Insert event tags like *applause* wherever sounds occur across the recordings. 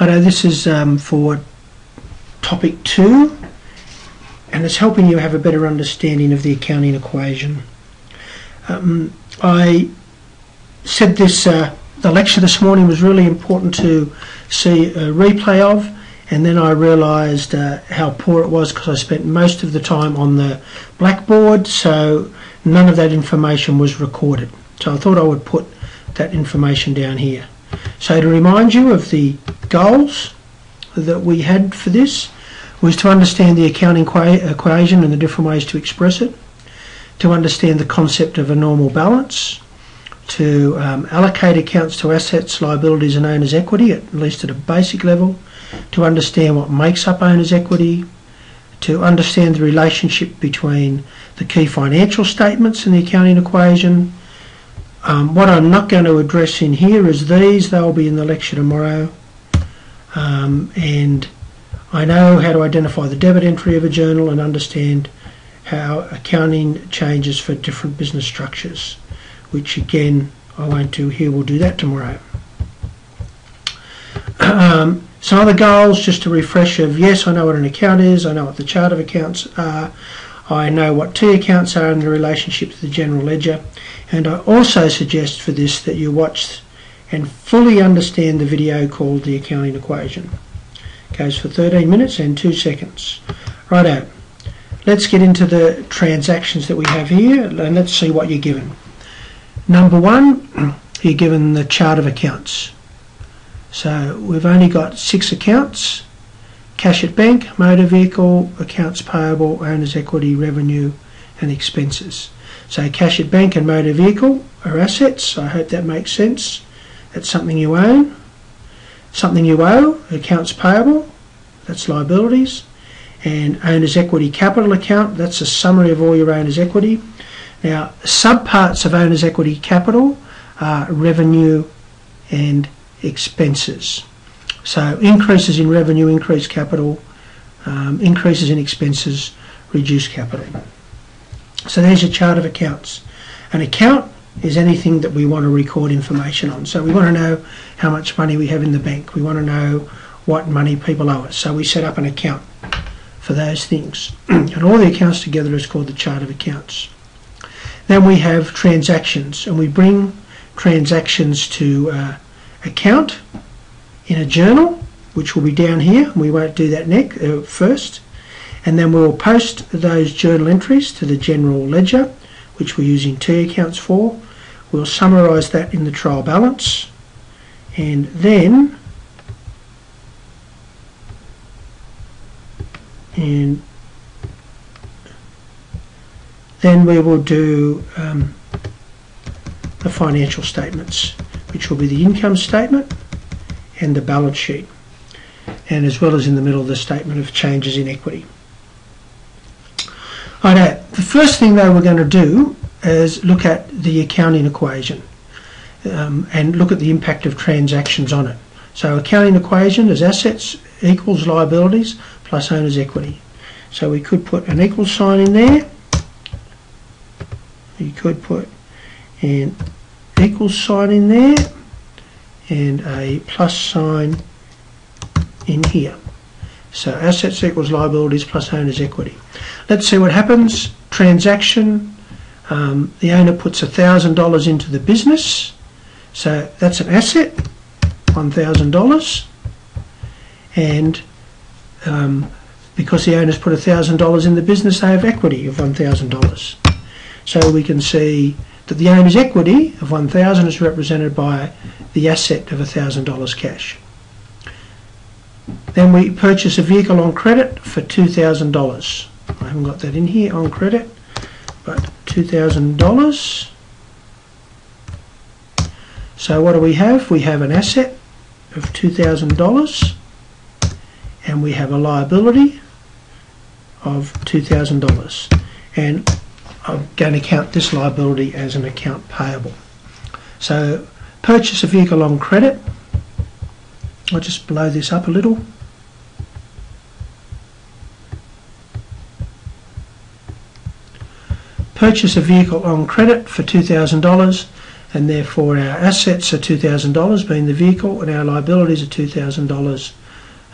I know this is um, for topic two, and it's helping you have a better understanding of the accounting equation. Um, I said this, uh, the lecture this morning was really important to see a replay of, and then I realised uh, how poor it was because I spent most of the time on the blackboard, so none of that information was recorded. So I thought I would put that information down here. So to remind you of the goals that we had for this was to understand the accounting equation and the different ways to express it, to understand the concept of a normal balance, to um, allocate accounts to assets, liabilities and owner's equity, at least at a basic level, to understand what makes up owner's equity, to understand the relationship between the key financial statements in the accounting equation. Um, what I'm not going to address in here is these, they'll be in the lecture tomorrow. Um, and I know how to identify the debit entry of a journal and understand how accounting changes for different business structures, which again I won't do here, we'll do that tomorrow. Um, some other goals, just a refresh of yes, I know what an account is, I know what the chart of accounts are, I know what T accounts are in the relationship to the general ledger, and I also suggest for this that you watch and fully understand the video called the accounting equation. It goes for 13 minutes and 2 seconds. Righto, let's get into the transactions that we have here and let's see what you're given. Number one, *clears throat* you're given the chart of accounts. So we've only got six accounts, cash at bank, motor vehicle, accounts payable, owner's equity, revenue and expenses. So cash at bank and motor vehicle are assets. I hope that makes sense. That's something you own. Something you owe, accounts payable, that's liabilities. And owner's equity capital account, that's a summary of all your owner's equity. Now, subparts of owner's equity capital are revenue and expenses. So increases in revenue, increase capital, um, increases in expenses, reduce capital. So there's your chart of accounts. An account is anything that we want to record information on. So we want to know how much money we have in the bank. We want to know what money people owe us. So we set up an account for those things. *clears throat* and all the accounts together is called the chart of accounts. Then we have transactions and we bring transactions to uh, account in a journal, which will be down here. We won't do that next, uh, first. And then we'll post those journal entries to the general ledger, which we're using T accounts for. We'll summarise that in the trial balance. And then, and then we will do um, the financial statements which will be the income statement and the balance sheet, and as well as in the middle of the statement of changes in equity. Right, the first thing though we're going to do is look at the accounting equation um, and look at the impact of transactions on it. So accounting equation is assets equals liabilities plus owner's equity. So we could put an equal sign in there. You could put an equal sign in there and a plus sign in here. So assets equals liabilities plus owner's equity. Let's see what happens. Transaction, um, the owner puts $1,000 into the business. So that's an asset, $1,000. And um, because the owners put $1,000 in the business, they have equity of $1,000. So we can see that the owner's equity of 1000 is represented by the asset of $1,000 cash. Then we purchase a vehicle on credit for $2,000. I haven't got that in here on credit, but $2,000. So what do we have? We have an asset of $2,000 and we have a liability of $2,000. And I'm going to count this liability as an account payable. So purchase a vehicle on credit. I'll just blow this up a little. Purchase a vehicle on credit for $2,000. and therefore our assets are $2,000 being the vehicle and our liabilities are $2,000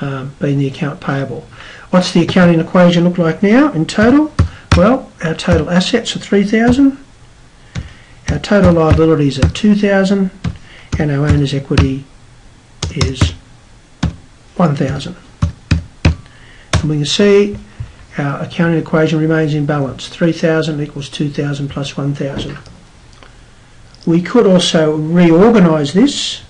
um, being the account payable. What's the accounting equation look like now in total? Well, our total assets are 3,000, our total liabilities are 2,000, and our owner's equity is 1,000. And we can see our accounting equation remains in balance. 3,000 equals 2,000 plus 1,000. We could also reorganise this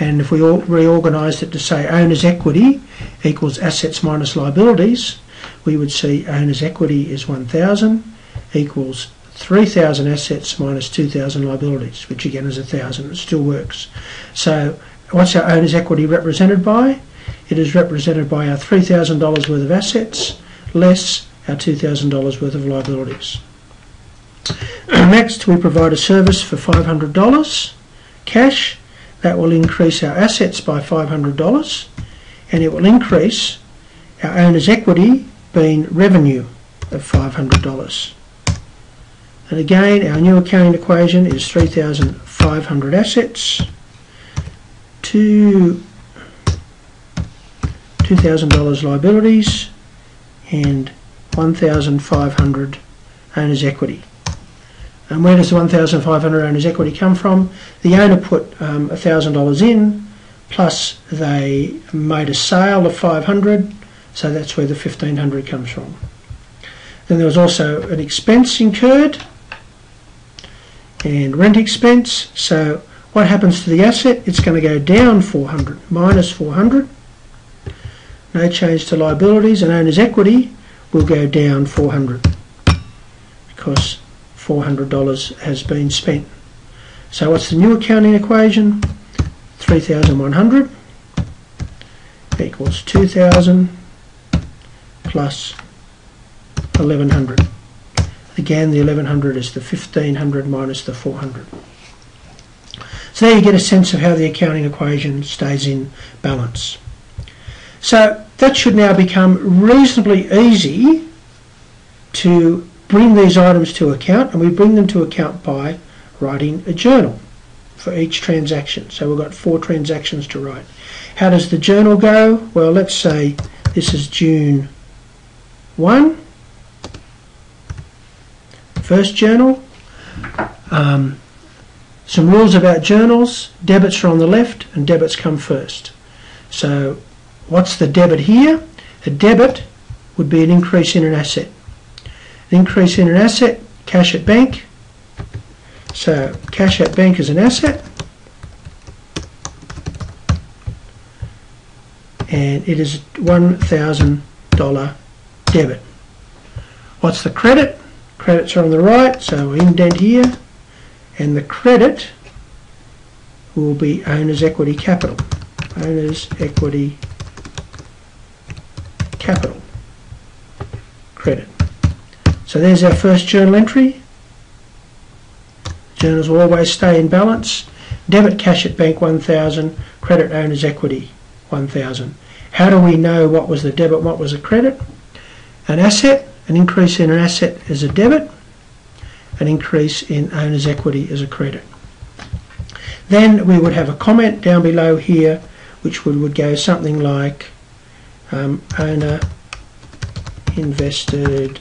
and if we reorganised it to say owner's equity equals assets minus liabilities we would see owner's equity is 1,000 equals 3,000 assets minus 2,000 liabilities which again is 1,000 it still works so what's our owner's equity represented by it is represented by our $3,000 worth of assets less our $2,000 worth of liabilities Next, we provide a service for $500 cash. That will increase our assets by $500 and it will increase our owner's equity being revenue of $500. And again, our new accounting equation is 3,500 assets to $2,000 liabilities and 1,500 owner's equity. And where does the 1,500 owner's equity come from? The owner put um, $1,000 in, plus they made a sale of 500, so that's where the 1,500 comes from. Then there was also an expense incurred, and rent expense. So what happens to the asset? It's going to go down 400, minus 400. No change to liabilities, and owner's equity will go down 400 because $400 has been spent. So what's the new accounting equation? 3,100 equals 2,000 plus 1,100. Again, the 1,100 is the 1,500 minus the 400. So there you get a sense of how the accounting equation stays in balance. So that should now become reasonably easy to bring these items to account and we bring them to account by writing a journal for each transaction. So we've got four transactions to write. How does the journal go? Well, let's say this is June 1, first journal. Um, some rules about journals. Debits are on the left and debits come first. So what's the debit here? A debit would be an increase in an asset An increase in an asset, cash at bank. So cash at bank is an asset. And it is $1,000 debit. What's the credit? Credits are on the right, so indent here. And the credit will be owner's equity capital. Owner's equity capital. Credit. So there's our first journal entry. Journals will always stay in balance. Debit cash at bank 1000, credit owner's equity 1000. How do we know what was the debit, what was the credit? An asset, an increase in an asset is a debit, an increase in owner's equity is a credit. Then we would have a comment down below here which would, would go something like um, owner invested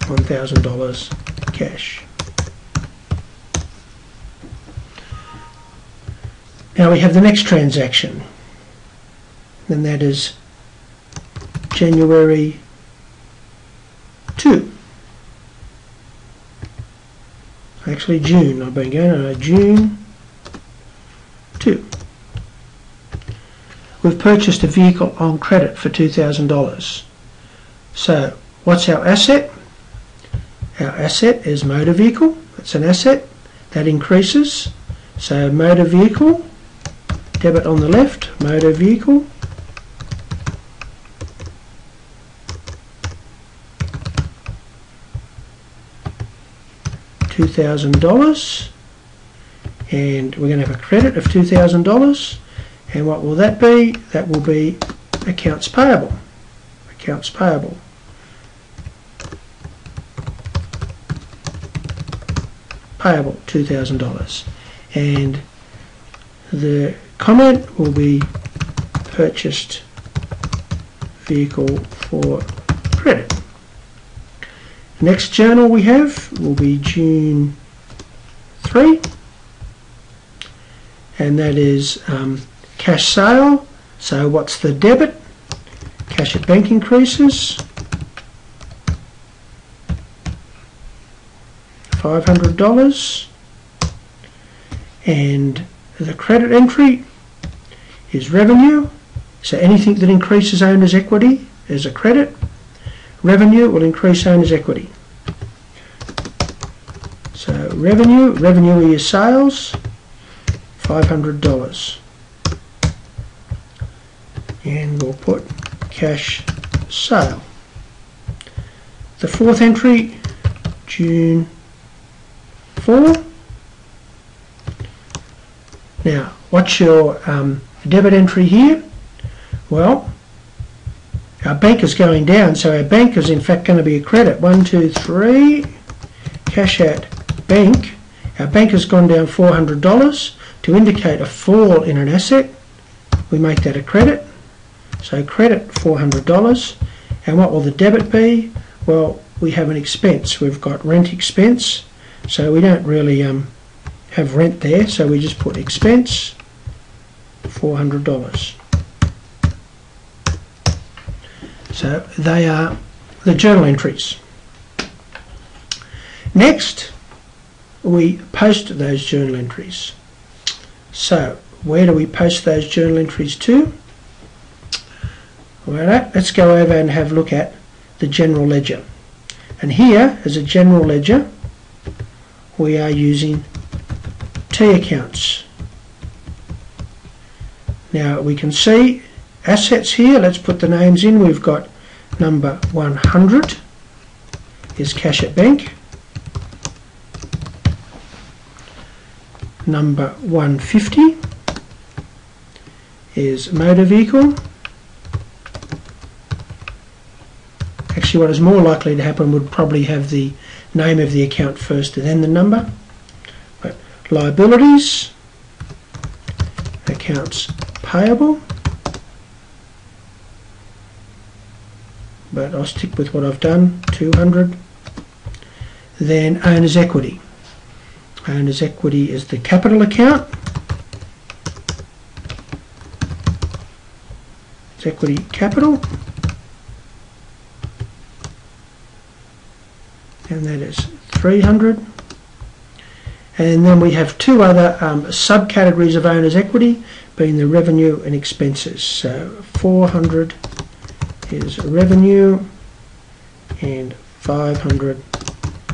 $1,000 cash. Now we have the next transaction, and that is January 2. Actually June, I've been going on June 2. We've purchased a vehicle on credit for $2,000. So what's our asset? Our asset is motor vehicle. It's an asset that increases. So motor vehicle, debit on the left, motor vehicle. $2,000 and we're going to have a credit of $2,000 and what will that be? That will be accounts payable. Accounts payable. payable $2,000 and the comment will be purchased vehicle for credit. Next journal we have will be June 3 and that is um, cash sale. So what's the debit? Cash at bank increases. $500 and the credit entry is revenue. So anything that increases owner's equity is a credit. Revenue will increase owner's equity. So revenue revenue is sales $500 and we'll put cash sale the fourth entry June 4. Now, what's your um, debit entry here? Well, our bank is going down, so our bank is in fact going to be a credit. One, two, three, cash at bank. Our bank has gone down $400 to indicate a fall in an asset. We make that a credit. So credit $400. And what will the debit be? Well, we have an expense. We've got rent expense so we don't really um, have rent there, so we just put expense, $400. So they are the journal entries. Next, we post those journal entries. So where do we post those journal entries to? Well, let's go over and have a look at the general ledger. And here, as a general ledger we are using T accounts. Now we can see assets here, let's put the names in, we've got number 100 is cash at bank, number 150 is motor vehicle, actually what is more likely to happen would probably have the name of the account first and then the number. But liabilities, accounts payable, but I'll stick with what I've done, 200. Then owner's equity. Owner's equity is the capital account. It's equity capital. And that is 300 and then we have two other um, subcategories of owner's equity being the revenue and expenses. So 400 is revenue and 500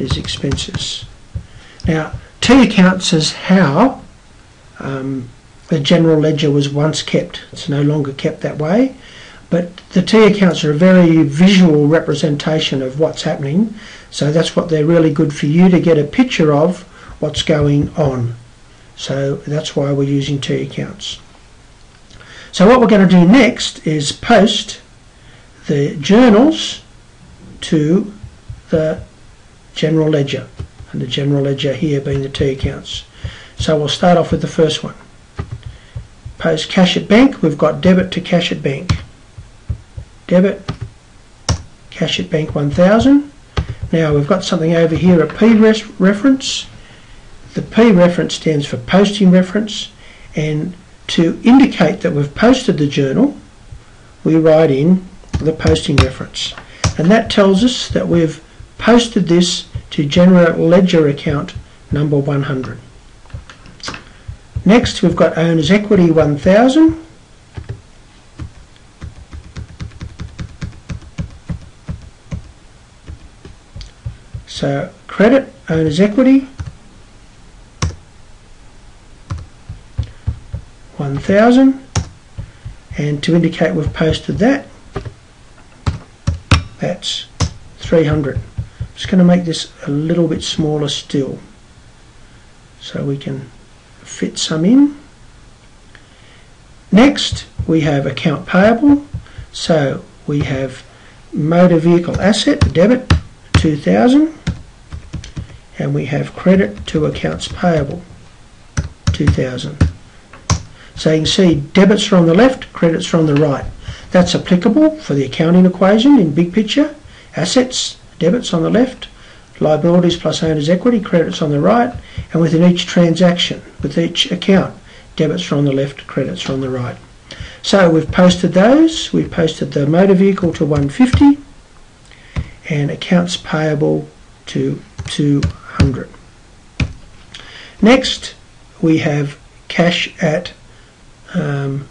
is expenses. Now T accounts is how um, the general ledger was once kept. It's no longer kept that way but the T accounts are a very visual representation of what's happening so that's what they're really good for you to get a picture of what's going on. So that's why we're using T accounts. So what we're going to do next is post the journals to the general ledger and the general ledger here being the T accounts. So we'll start off with the first one. Post cash at bank, we've got debit to cash at bank. Debit, cash at bank 1000. Now we've got something over here, a P reference. The P reference stands for posting reference and to indicate that we've posted the journal we write in the posting reference and that tells us that we've posted this to general ledger account number 100. Next we've got owner's equity 1000 So uh, credit, uh, owner's equity, 1000 and to indicate we've posted that that's 300 I'm just going to make this a little bit smaller still so we can fit some in. Next we have account payable. So we have motor vehicle asset debit 2000 and we have credit to accounts payable 2000 so you can see debits are on the left credits are on the right. That's applicable for the accounting equation in big picture. Assets debits on the left liabilities plus owner's equity credits on the right and within each transaction with each account debits are on the left credits are on the right. So we've posted those. We've posted the motor vehicle to 150 and accounts payable to 200. Next, we have cash at um,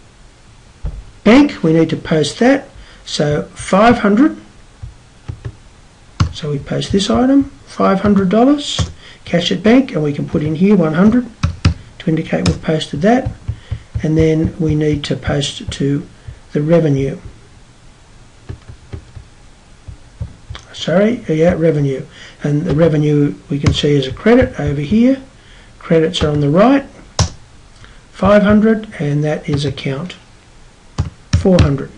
bank. We need to post that. So 500. So we post this item, $500, cash at bank, and we can put in here 100 to indicate we've posted that. And then we need to post to the revenue. Sorry, uh, yeah, revenue. And the revenue we can see is a credit over here. Credits are on the right, 500, and that is account 400.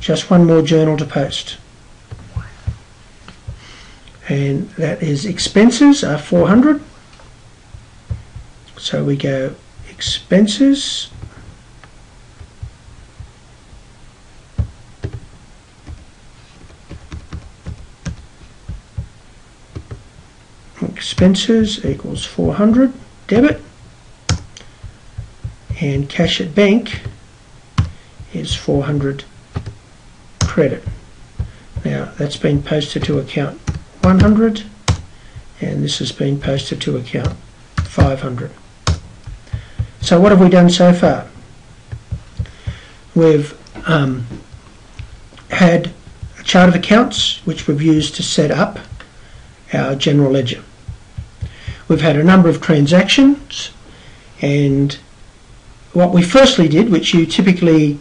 Just one more journal to post. And that is expenses are 400. So we go expenses expenses equals 400 debit and cash at bank is 400 credit. Now that's been posted to account 100 and this has been posted to account 500. So what have we done so far? We've um, had a chart of accounts which we've used to set up our general ledger. We've had a number of transactions and what we firstly did, which you typically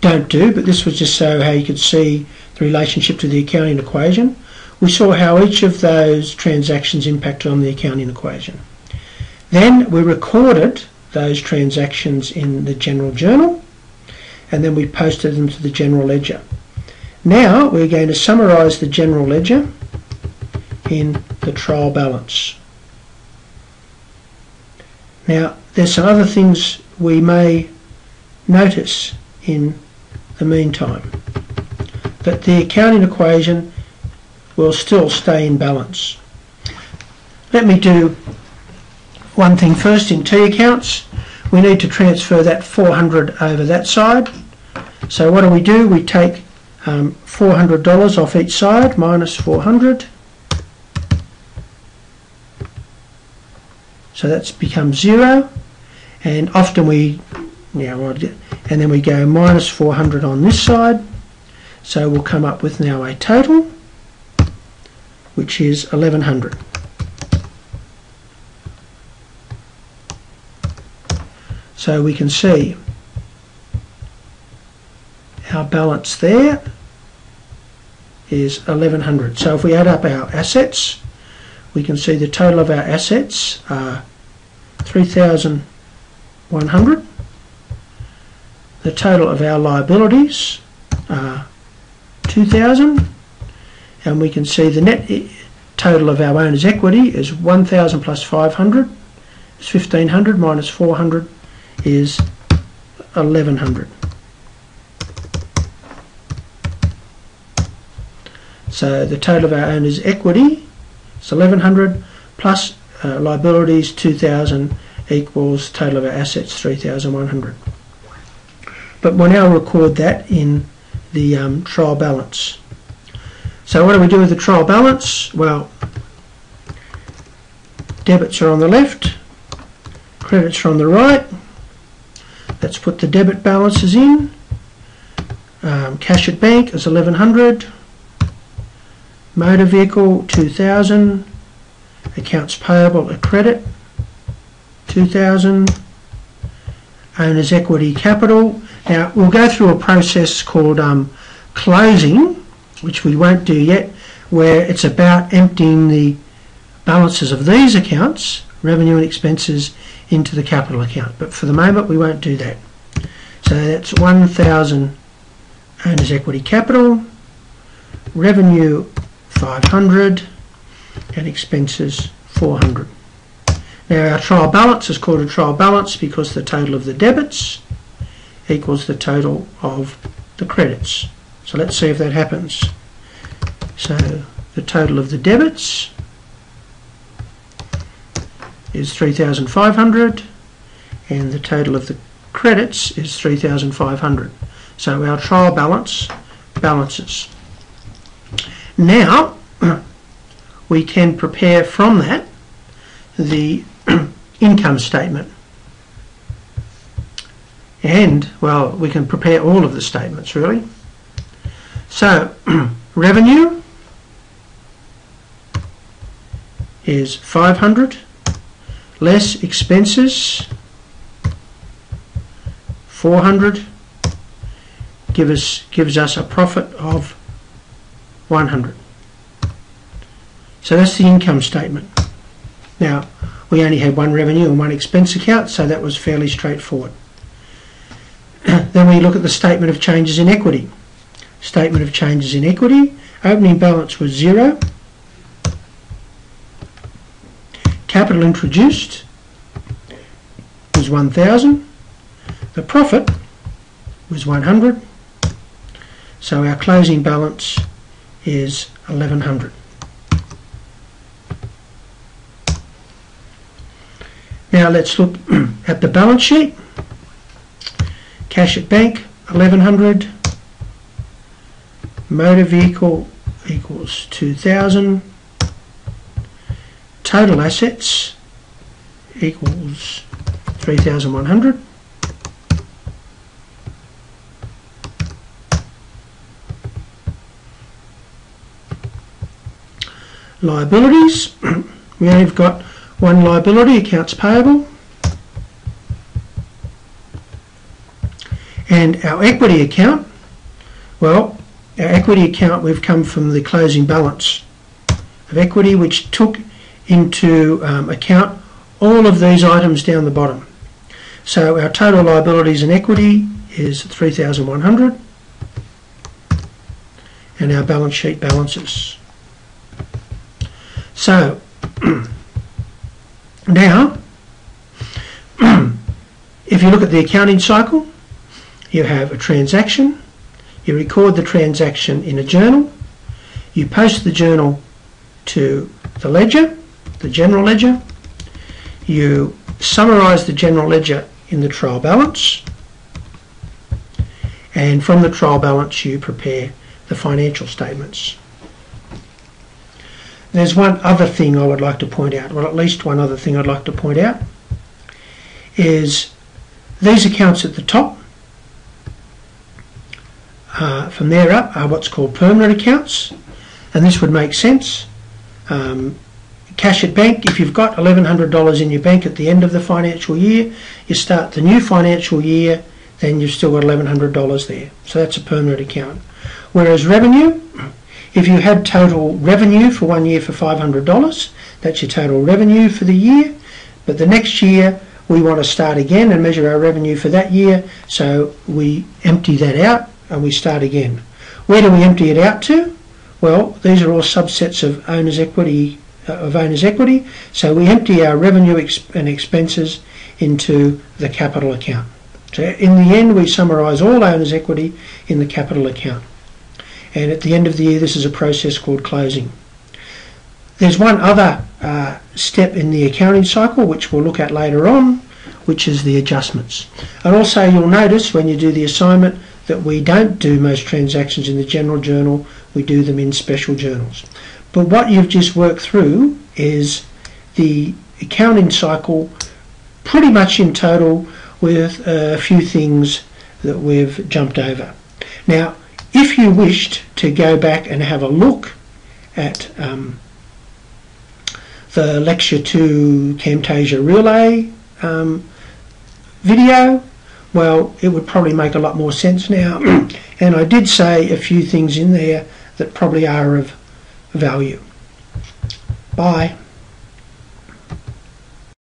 don't do, but this was just so how you could see the relationship to the accounting equation, we saw how each of those transactions impacted on the accounting equation. Then we recorded those transactions in the general journal and then we posted them to the general ledger. Now we're going to summarise the general ledger in the trial balance. Now, there's some other things we may notice in the meantime. That the accounting equation will still stay in balance. Let me do one thing first in T accounts. We need to transfer that 400 over that side. So what do we do? We take um, $400 off each side, minus 400. So that's become zero, and often we, yeah, and then we go minus 400 on this side. So we'll come up with now a total, which is 1100. So we can see our balance there is 1100. So if we add up our assets, we can see the total of our assets are 3,100. The total of our liabilities are 2,000 and we can see the net eh, total of our owner's equity is 1,000 plus 500 is 1,500 minus 400 is 1,100. So the total of our owner's equity is 1,100 plus uh, liabilities 2,000 equals total of our assets 3,100. But we'll now record that in the um, trial balance. So what do we do with the trial balance? Well, debits are on the left, credits are on the right. Let's put the debit balances in. Um, cash at bank is 1100. Motor vehicle 2000 accounts payable a credit 2000 owners equity capital. Now we'll go through a process called um, closing which we won't do yet where it's about emptying the balances of these accounts revenue and expenses into the capital account. But for the moment we won't do that. So that's 1000 owners equity capital. Revenue 500 and expenses 400. Now our trial balance is called a trial balance because the total of the debits equals the total of the credits. So let's see if that happens. So the total of the debits is 3,500 and the total of the credits is 3,500. So our trial balance balances. Now *clears throat* we can prepare from that the *clears throat* income statement. And, well, we can prepare all of the statements really. So, *clears throat* revenue is 500 less expenses 400 give us gives us a profit of 100 so that's the income statement. Now we only had one revenue and one expense account so that was fairly straightforward. *clears throat* Then we look at the statement of changes in equity. Statement of changes in equity. Opening balance was zero. Capital introduced was 1,000. The profit was 100. So our closing balance is 1100. Now let's look *clears throat* at the balance sheet. Cash at bank 1100. Motor vehicle equals 2000 total assets equals 3,100 liabilities we only have got one liability accounts payable and our equity account well our equity account we've come from the closing balance of equity which took into um, account all of these items down the bottom. So our total liabilities and equity is 3,100 and our balance sheet balances. So *clears throat* now *clears throat* if you look at the accounting cycle you have a transaction you record the transaction in a journal you post the journal to the ledger the general ledger, you summarise the general ledger in the trial balance, and from the trial balance you prepare the financial statements. There's one other thing I would like to point out, or at least one other thing I'd like to point out, is these accounts at the top, uh, from there up are what's called permanent accounts, and this would make sense. Um, cash at bank, if you've got $1,100 in your bank at the end of the financial year, you start the new financial year, then you've still got $1,100 there. So that's a permanent account. Whereas revenue, if you had total revenue for one year for $500, that's your total revenue for the year. But the next year, we want to start again and measure our revenue for that year. So we empty that out and we start again. Where do we empty it out to? Well, these are all subsets of owner's equity uh, of owner's equity. So we empty our revenue exp and expenses into the capital account. So in the end, we summarise all owner's equity in the capital account. And at the end of the year, this is a process called closing. There's one other uh, step in the accounting cycle, which we'll look at later on, which is the adjustments. And also you'll notice when you do the assignment that we don't do most transactions in the general journal, we do them in special journals. But what you've just worked through is the accounting cycle pretty much in total with a few things that we've jumped over. Now, if you wished to go back and have a look at um, the Lecture 2 Camtasia Relay um, video, well, it would probably make a lot more sense now. *clears throat* and I did say a few things in there that probably are of value. Bye.